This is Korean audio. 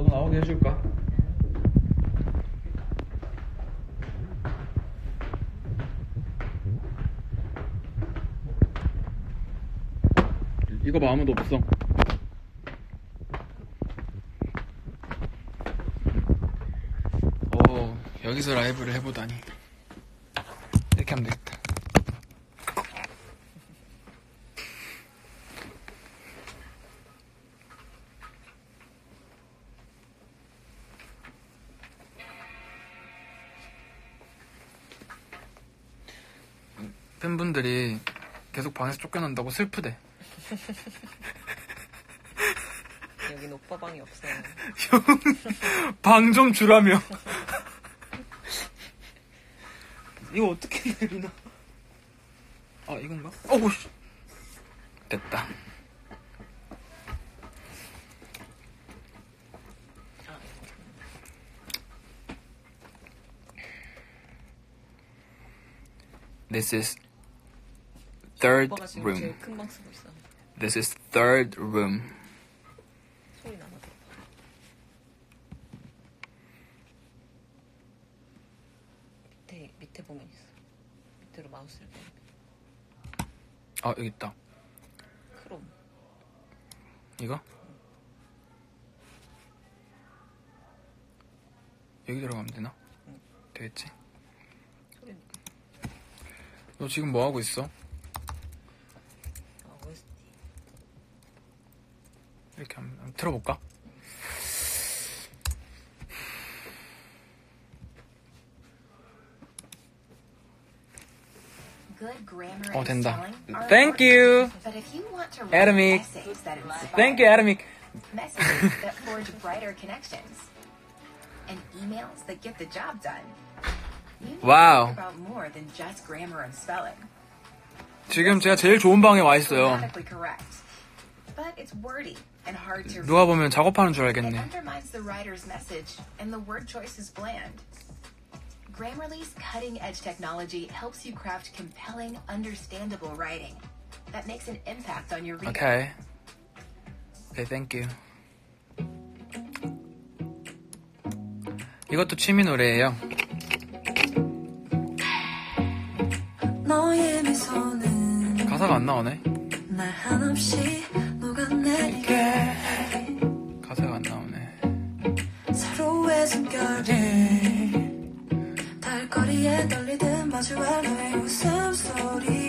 너도 나오게 해줄까? 이거 봐 아무도 없어. 어 여기서 라이브를 해보다니. 이렇게 하면 되겠다 팬분들이 계속 방에서 쫓겨난다고 슬프대 여긴 오빠 방이 없어요. 방 좀 주라며. 이거 어떻게 내리나? 아, 이건가? 어우, 씨. 됐다. This is third room. This is third room. 아, 여기 있다. 크롬. 이거? 여기 들어가면 되나? 응. 되겠지? 너 지금 뭐 하고 있어? 아 OST. 이렇게 한번 한번 틀어볼까? 어 된다. Thank you. Inspire, Thank you, Atomic. messages that forge brighter connections, and emails that get the job done, you Wow. about more than just grammar and spelling. 지금 제가 제일 좋은 방에 와 있어요. But it's wordy and hard to 누가 read. 보면 작업하는 줄 It 알겠네. undermines the writer's message, and the word choice is bland. Grammarly's cutting edge technology helps you craft compelling, understandable writing that makes an impact on your reader. 오케이. 오케이, thank you. 이것도 취미 노래예요. 너의 미소는 가사가 안 나오네. 날 한없이 숨결이 달거리에 떨리듯 마주할 너의 웃음소리